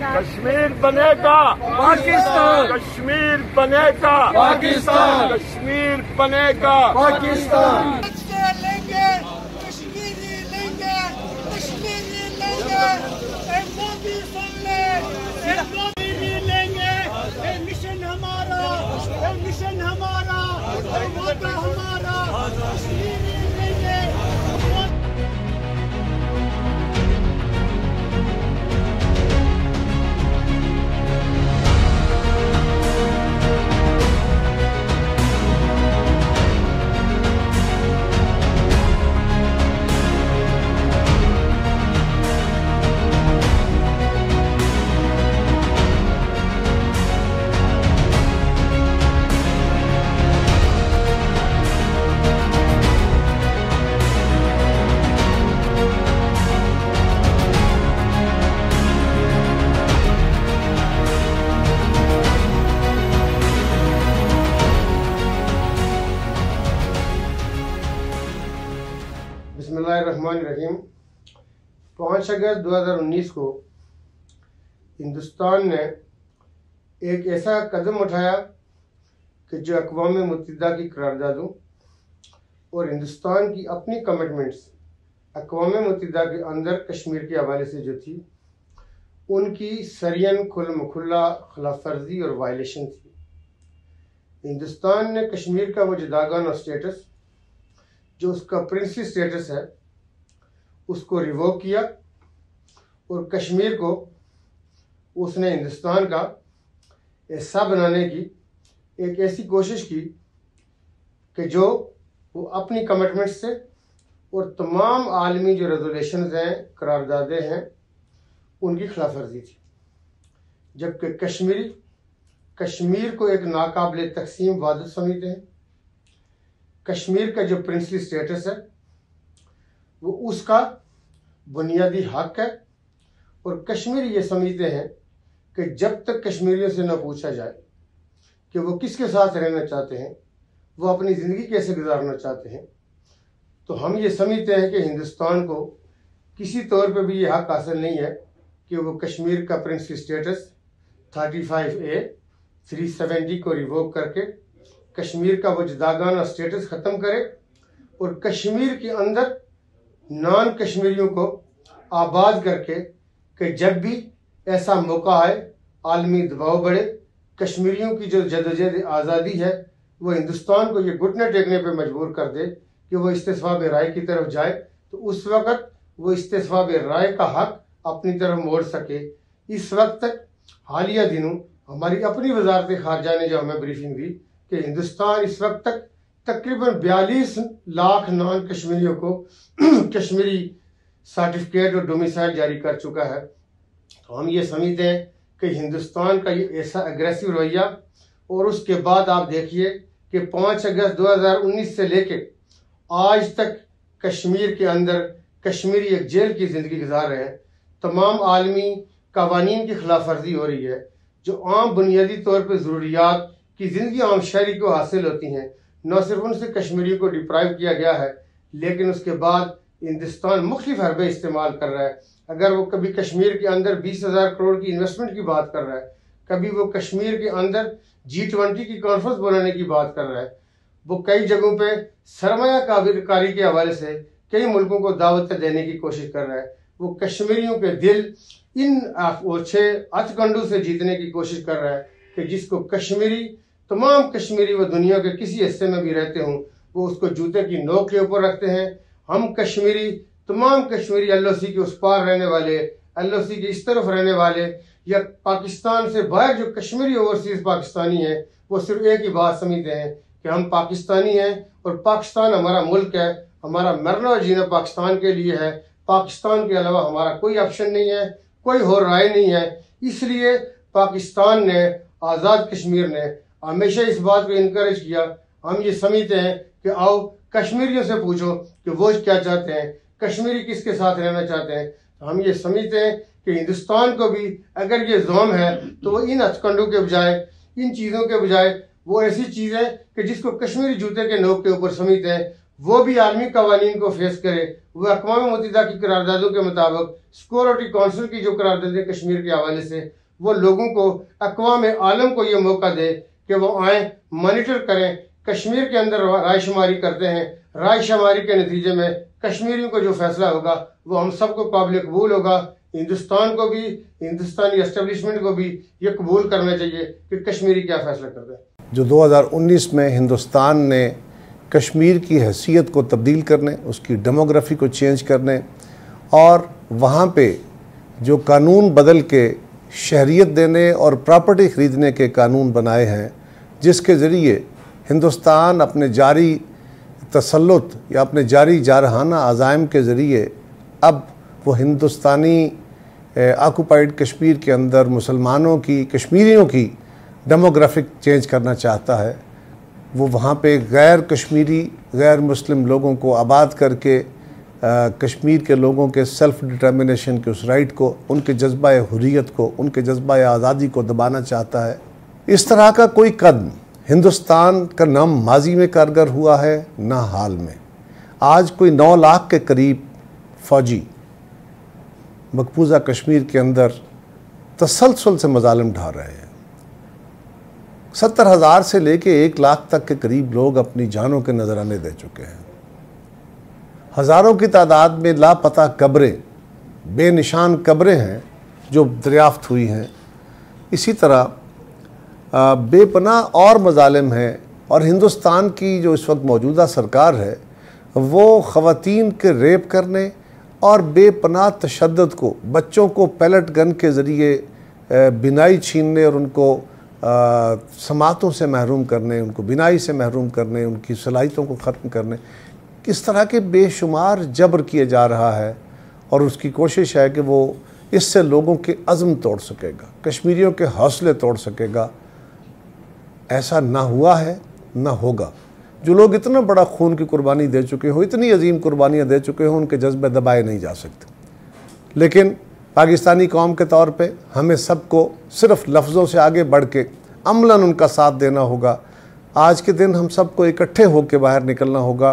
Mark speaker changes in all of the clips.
Speaker 1: कश्मीर बनेगा।
Speaker 2: पाकिस्तान।
Speaker 1: कश्मीर बनेगा।
Speaker 2: पाकिस्तान।
Speaker 1: कश्मीर बनेगा।
Speaker 2: पाकिस्तान।
Speaker 3: लेंगे कश्मीरी लेंगे कश्मीरी लेंगे मोदी सुन ले मोदी लेंगे मिशन हमारा मिशन हमारा हमारा कश्मीरी
Speaker 4: रहीम, पाँच अगस्त 2019 को हिंदुस्तान ने एक ऐसा कदम उठाया कि जो अकवा मुतहदा की करारदादों और हिंदुस्तान की अपनी कमिटमेंट्स अकवा मुतहदा के अंदर कश्मीर के हवाले से जो थी, उनकी सरियन खुल्ला खिलाफ वर्जी और वायलेशन थी। हिंदुस्तान ने कश्मीर का वो जदागान स्टेटस जो उसका प्रिंसी स्टेटस है उसको रिवोक किया और कश्मीर को उसने हिंदुस्तान का हिस्सा बनाने की एक ऐसी कोशिश की कि जो वो अपनी कमिटमेंट से और तमाम आलमी जो रेजोलेशन हैं, करारदादे हैं, उनकी खिलाफ वर्जी थी। जबकि कश्मीरी, कश्मीर को एक नाकाबले तकसीम वाद समझते हैं। कश्मीर का जो प्रिंसली स्टेटस है, वो उसका बुनियादी हक है और कश्मीर ये समझते हैं कि जब तक कश्मीरियों से न पूछा जाए कि वो किसके साथ रहना चाहते हैं, वो अपनी ज़िंदगी कैसे गुजारना चाहते हैं तो हम ये समझते हैं कि हिंदुस्तान को किसी तौर पर भी ये हक हासिल नहीं है कि वो कश्मीर का प्रिंस स्टेटस 35 ए 370 को रिवोक करके कश्मीर का वो जदागाना स्टेटस ख़त्म करे और कश्मीर के अंदर नॉन कश्मीरियों को आबाद करके कि जब भी ऐसा मौका आए, आलमी दबाव बढ़े कश्मीरियों की जो जदोजहद आज़ादी है, वो हिंदुस्तान को ये घुटने टेकने पर मजबूर कर दे कि वो इस्तेफाब राय की तरफ़ जाए तो उस वक़्त वो इस्तेफाब राय का हक अपनी तरफ़ मोड़ सके। इस वक्त तक हालिया दिनों हमारी अपनी वजारत खारजा ने जो हमें ब्रीफिंग दी कि हिंदुस्तान इस वक्त तक तकरीबन बयालीस लाख नॉन कश्मीरियों को कश्मीरी सर्टिफिकेट और डोमिसाइल जारी कर चुका है। तो हम ये समझते हैं कि हिंदुस्तान का ये ऐसा अग्रेसिव रवैया, और उसके बाद आप देखिए कि पाँच अगस्त 2019 से लेके आज तक कश्मीर के अंदर कश्मीरी एक जेल की ज़िंदगी गुजार रहे हैं। तमाम आलमी कवानीन की खिलाफ वर्जी हो रही है, जो आम बुनियादी तौर पर ज़रूरियात की ज़िंदगी आम शहरी को हासिल होती हैं। न सिर्फ़ उनसे कश्मीरी को डिप्राइव किया गया है, लेकिन उसके बाद हिंदुस्तान मुख्तफ हरबे इस्तेमाल कर रहा है। अगर वो कभी कश्मीर के अंदर बीस हज़ार करोड़ की इन्वेस्टमेंट की बात कर रहा है, कभी वो कश्मीर के अंदर जी ट्वेंटी की कॉन्फ्रेंस बनाने की बात कर रहा है, वो कई जगहों पे सरमाया काबिलकारी के हवाले से कई मुल्कों को दावत देने की कोशिश कर रहा है। वो कश्मीरियों के दिल इन ओछे अचकंडू से जीतने की कोशिश कर रहा है कि जिसको कश्मीरी तमाम कश्मीरी वो दुनिया के किसी हिस्से में भी रहते हों, वो उसको जूते की नोक के ऊपर रखते हैं। हम कश्मीरी, तमाम कश्मीरी एल के उस पार रहने वाले एल के इस तरफ़ रहने वाले, या पाकिस्तान से बाहर जो कश्मीरी ओवरसीज पाकिस्तानी हैं, वो सिर्फ़ एक ही बात समझते हैं कि हम पाकिस्तानी हैं और पाकिस्तान हमारा मुल्क है, हमारा मरना और जीना पाकिस्तान के लिए है। पाकिस्तान के अलावा हमारा कोई ऑप्शन नहीं है, कोई और राय नहीं है। इसलिए पाकिस्तान ने, आज़ाद कश्मीर ने हमेशा इस बात को इनक्रेज किया। हम ये समझते हैं कि आओ कश्मीरियों से पूछो कि वो क्या चाहते हैं, कश्मीरी किसके साथ रहना चाहते हैं। तो हम ये समझते हैं कि हिंदुस्तान को भी अगर ये जोम है तो वो इन हथकंडों के बजाय, इन चीज़ों के बजाय वो ऐसी चीज़ है कि जिसको कश्मीरी जूते के नोक के ऊपर समझते हैं। वो भी आलमी कवानीन को फेस करे। वो अकवा मुतहदा की करारदादों के मुताबिक सिक्योरिटी काउंसिल की जो करारदादें कश्मीर के हवाले से, वो लोगों को अकवा आलम को ये मौका दे कि वो आए मॉनिटर करें, कश्मीर के अंदर रायशुमारी करते हैं। रायशुमारी के नतीजे में कश्मीरियों को जो फैसला होगा, वो हम सबको काबिल कबूल होगा। हिंदुस्तान को भी, हिंदुस्तानी एस्टेब्लिशमेंट को भी ये कबूल करना चाहिए कि कश्मीरी क्या फैसला करते हैं।
Speaker 5: जो 2019 में हिंदुस्तान ने कश्मीर की हैसियत को तब्दील करने, उसकी डेमोग्राफी को चेंज करने, और वहाँ पे जो कानून बदल के शहरीत देने और प्रॉपर्टी ख़रीदने के कानून बनाए हैं जिसके ज़रिए हिंदुस्तान अपने जारी तसलुत या अपने जारी जारहाना अज़ाइम के ज़रिए अब वो हिंदुस्तानी आकूपाइड कश्मीर के अंदर मुसलमानों की कश्मीरियों की डेमोग्राफिक चेंज करना चाहता है वो वहाँ पे गैर कश्मीरी गैर मुस्लिम लोगों को आबाद करके आ, कश्मीर के लोगों के सेल्फ़ डिटर्मिनेशन के उस राइट को उनके जज्बा हुरियत को उनके जज्बा आज़ादी को दबाना चाहता है। इस तरह का कोई कदम हिंदुस्तान का नाम माजी में कारगर हुआ है, ना हाल में। आज कोई नौ लाख के करीब फ़ौजी मकबूजा कश्मीर के अंदर तसलसल से मजालम ढा रहे हैं। सत्तर हज़ार से लेके एक लाख तक के करीब लोग अपनी जानों के नजराने दे चुके हैं। हज़ारों की तादाद में लापता कब्रें, बेनिशान कब्रें हैं जो दरियाफ्त हुई हैं। इसी तरह बेपना और मजालम हैं और हिंदुस्तान की जो इस वक्त मौजूदा सरकार है, वो ख़वातीन के रेप करने और बेपना तशद को, बच्चों को पैलेट गन के ज़रिए बिनाई छीनने और उनको समातों से महरूम करने, उनको बिनाई से महरूम करने, उनकी सलाहितों को ख़त्म करने किस तरह के बेशुमार जबर किए जा रहा है और उसकी कोशिश है कि वो इससे लोगों के अज़म तोड़ सकेगा, कश्मीरियों के हौसले तोड़ सकेगा ऐसा ना हुआ है, ना होगा। जो लोग इतना बड़ा खून की कुर्बानी दे चुके हो, इतनी अजीम कुर्बानियाँ दे चुके हों, उनके जज्बे दबाए नहीं जा सकते। लेकिन पाकिस्तानी कौम के तौर पे हमें सबको सिर्फ़ लफ्ज़ों से आगे बढ़ के अमला उनका साथ देना होगा। आज के दिन हम सबको इकट्ठे होकर बाहर निकलना होगा।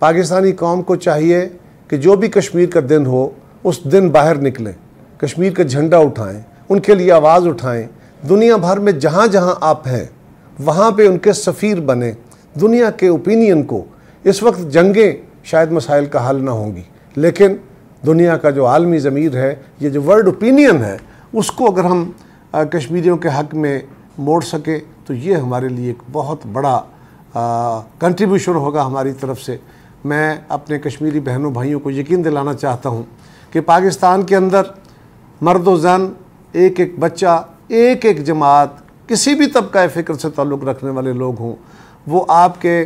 Speaker 5: पाकिस्तानी कौम को चाहिए कि जो भी कश्मीर का दिन हो, उस दिन बाहर निकलें, कश्मीर का झंडा उठाएँ, उनके लिए आवाज़ उठाएँ। दुनिया भर में जहाँ जहाँ आप हैं वहाँ पे उनके सफ़ीर बने, दुनिया के ओपिनियन को। इस वक्त जंगें शायद मसाइल का हल ना होंगी, लेकिन दुनिया का जो आलमी ज़मीर है, ये जो वर्ल्ड ओपिनियन है, उसको अगर हम कश्मीरियों के हक़ में मोड़ सके तो ये हमारे लिए एक बहुत बड़ा कंट्रीब्यूशन होगा हमारी तरफ़ से। मैं अपने कश्मीरी बहनों भाइयों को यकीन दिलाना चाहता हूँ कि पाकिस्तान के अंदर मर्द, जन एक एक बच्चा एक एक जमात किसी भी तबका फ़िक्र से ताल्लुक़ रखने वाले लोग हों, वो आपके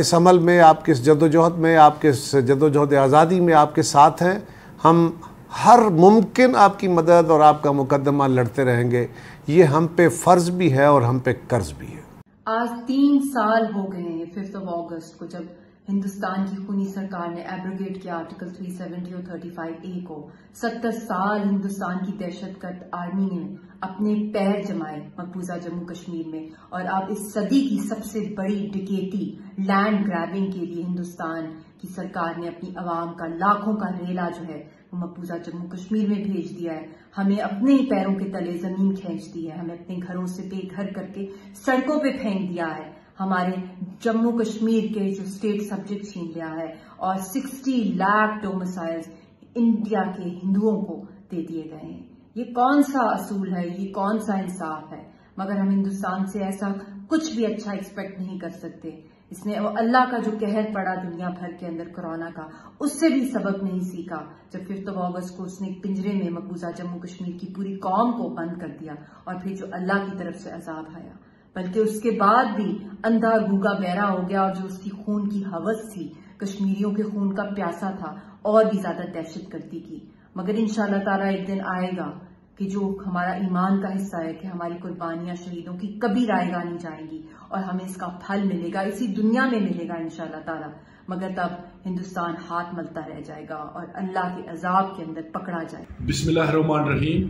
Speaker 5: इस अमल में, आपके इस जदोजहद में, आपके इस जदोजहद आज़ादी में आपके साथ हैं। हम हर मुमकिन आपकी मदद और आपका मुकदमा लड़ते रहेंगे। ये हम पे फ़र्ज़ भी है और हम पे कर्ज भी है।
Speaker 6: आज तीन साल हो गए हैं फिफ्थ ऑफ़ अगस्त को, जब हिंदुस्तान की खूनी सरकार ने एब्रोगेट किया आर्टिकल 370 और 35 ए को। सत्तर साल हिंदुस्तान की दहशतगर्द आर्मी ने अपने पैर जमाए मकबूजा जम्मू कश्मीर में। और अब इस सदी की सबसे बड़ी डिकेटी लैंड ग्रैबिंग के लिए हिंदुस्तान की सरकार ने अपनी आवाम का लाखों का रेला जो है, वो मकबूजा जम्मू कश्मीर में भेज दिया है। हमें अपने ही पैरों के तले ज़मीन खींच दी है। हमें अपने घरों से बेघर करके सड़कों पे फेंक दिया है। हमारे जम्मू कश्मीर के जो स्टेट सब्जेक्ट छीन लिया है और 60 लाख डोमिसाइल्स इंडिया के हिंदुओं को दे दिए गए हैं। ये कौन सा असूल है? ये कौन सा इंसाफ है? मगर हम हिंदुस्तान से ऐसा कुछ भी अच्छा एक्सपेक्ट नहीं कर सकते। इसने वो अल्लाह का जो कहर पड़ा दुनिया भर के अंदर कोरोना का, उससे भी सबक नहीं सीखा। जब फिफ्थ ऑफ़ अगस्त को उसने पिंजरे में मकबूजा जम्मू कश्मीर की पूरी कौम को बंद कर दिया और फिर जो अल्लाह की तरफ़ से अजाब आया। बल्कि उसके बाद भी अंधा गूगा बहरा हो गया और जो उसकी खून की हवस थी, कश्मीरियों के खून का प्यासा था, और भी ज़्यादा दहशत करती की। मगर इन ताला एक दिन आएगा। कि जो हमारा ईमान का हिस्सा है, कि हमारी कुर्बानियाँ शहीदों की कभी रायगा नहीं जाएँगी और हमें इसका फल मिलेगा, इसी दुनिया में मिलेगा इन ताला। मगर तब हिंदुस्तान हाथ मलता रह जाएगा और अल्लाह के अजाब के अंदर पकड़ा जाएगा।
Speaker 7: बिस्मिल्लाह रहीम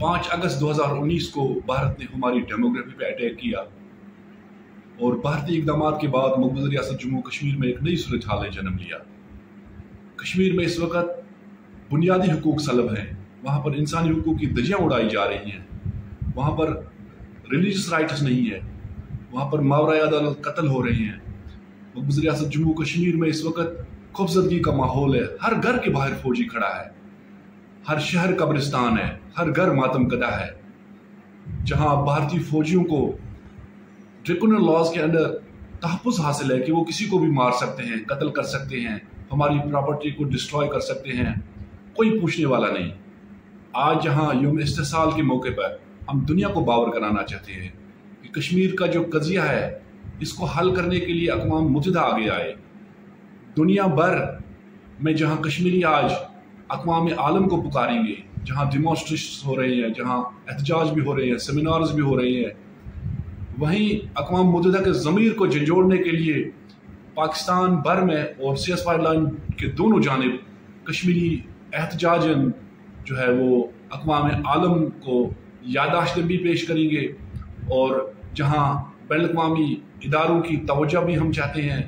Speaker 7: पाँच अगस्त 2019 को भारत ने हमारी डेमोग्राफी पे अटैक किया और भारतीय इकदाम के बाद मकबूजा रियासत जम्मू कश्मीर में एक नई सूरत हाल ने जन्म लिया। कश्मीर में इस वक्त बुनियादी हकूक सलब हैं। वहाँ पर इंसानी हकूक की दजियाँ उड़ाई जा रही हैं। वहाँ पर रिलीजियस राइट्स नहीं है। वहाँ पर मावरा अदालत कत्ल हो रहे हैं। मकबूजा रियासत जम्मू कश्मीर में इस वक्त खूबसदगी का माहौल है। हर घर के बाहर फौजी खड़ा है। हर शहर कब्रिस्तान है। हर घर मातम कदा है। जहाँ भारतीय फौजियों को ट्रिब्यूनल लॉज के अंदर तहफ़ हासिल है कि वो किसी को भी मार सकते हैं, कत्ल कर सकते हैं, हमारी प्रॉपर्टी को डिस्ट्रॉय कर सकते हैं, कोई पूछने वाला नहीं। आज यहाँ यूम इस्तेसाल के मौके पर हम दुनिया को बावर कराना चाहते हैं कि कश्मीर का जो कजिया है, इसको हल करने के लिए अकवा मुतदा आगे आए। दुनिया भर में जहाँ कश्मीरी आज अकवाम आलम को पुकारेंगे, जहाँ डिमॉन्स्ट्रेशन हो रहे हैं, जहाँ एहतजाज भी हो रहे हैं सेमिनार्स भी हो रहे हैं, वहीं अकवा मुतहदा के ज़मीर को झंझोड़ने के लिए पाकिस्तान भर में और सी एस फाइव लाइन के दोनों जानब कश्मीरी एहतजाजन जो है वो अकवाम आलम को यादाश्त भी पेश करेंगे और जहाँ बैन अवी इदारों की तोजा भी हम चाहते हैं